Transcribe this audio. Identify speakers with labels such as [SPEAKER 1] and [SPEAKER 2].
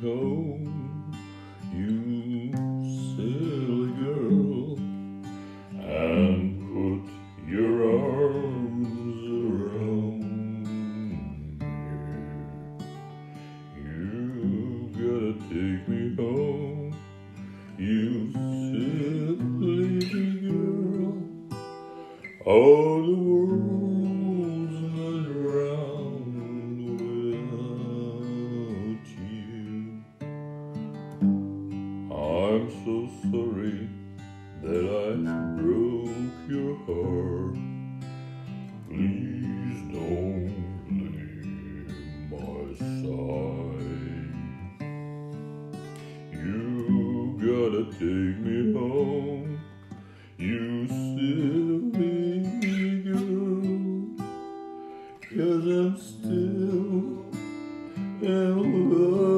[SPEAKER 1] home, you silly girl, and put your arms around me. You gotta take me home, you silly girl. All the world's I'm so sorry that I broke your heart. Please don't leave my side. You gotta take me home, you silly girl. Cause I'm still in love.